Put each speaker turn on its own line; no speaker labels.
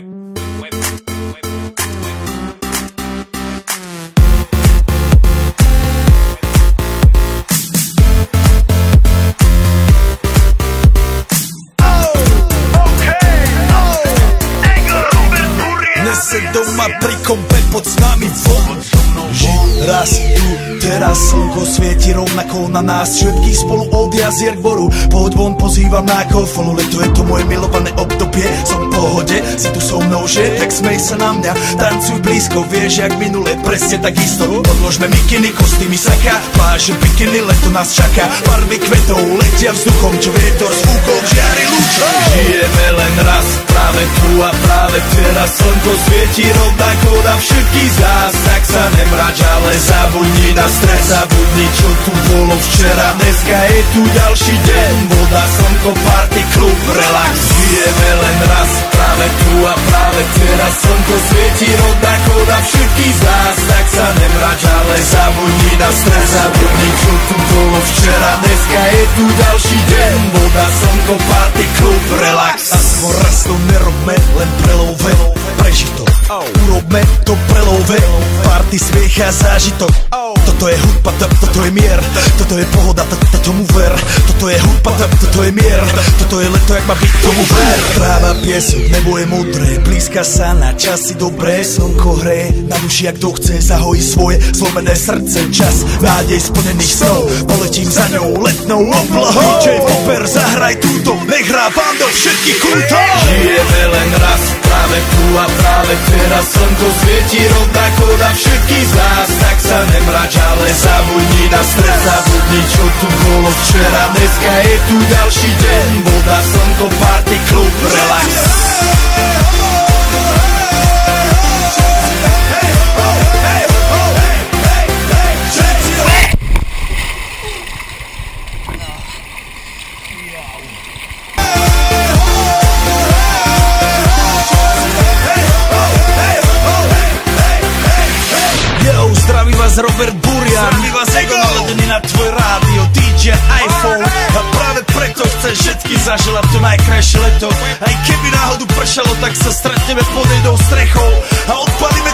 web, web, web.
Ne se doma prikom pet pod snami von Že raz tu, teraz slnko svieti rovnako na nás Všetkých spolu od jazier k boru. Poď von, pozývam na kofolu Leto je to moje milované obdobie. Som v pohode, si tu so mnou, že? Tak smej sa na mňa, tancuj blízko Vieš, jak minule, presne takisto. Odložme mikiny, kostýmy saka Pláže, bikiny, leto nás čaká. Barvy kvetov letia vzduchom Čo vietor fúkom žiari lúčom Žijeme len raz, práve tu a práve teraz. Slnko svieti rovnako na všetkých z Tak sa nemrač, ale zabudni na stres. Zabudni, čo tu bolo včera. Dneska je tu ďalší deň. Voda, slnko, party, klub, relax. Žijeme len raz, práve tu a práve teraz. Slnko svieti rovnako na všetkých z nás. Tak sa nemrač, ale zabudni na stres. Zabudni, čo tu bolo včera. Dneska je tu ďalší deň. Voda, slnko, party, klub, relax. Aspoň raz to nerobme, len prelove. Prežito, urobme to prelove Party, smiech a zážitok. Toto je hudba, to- toto je mier. Toto je pohoda, to- to- tomu ver. Toto je hudba, to- toto je mier. Toto je leto, jak má byť, tomu ver. Tráva, piesok, nebo je modré. Blízka sa na časy dobré. Slnko hreje na duši, jak kto chce Zahojí svoje zlomené srdce. Čas nádej splnených snov Poletím za ňou letnou oblohou. DJ Popper, zahraj vám do všetkých kútov Žijeme len raz, práve tu a práve teraz Slnko svieti rovnako na všetkých z nás Tak sa nemrač, ale zabudni na stres Zabudni, čo tu bolo včera Dneska je tu ďalší deň Voda, slnko, party, klub, relax Robert Burian. Zdraví vás Ego naladený na tvoj rádio DJ iPhone A práve preto chcem všetky zaželať to najkrajšie leto. Aj keby náhodu pršalo, tak sa stretneme pod jednou strechou. A odpálime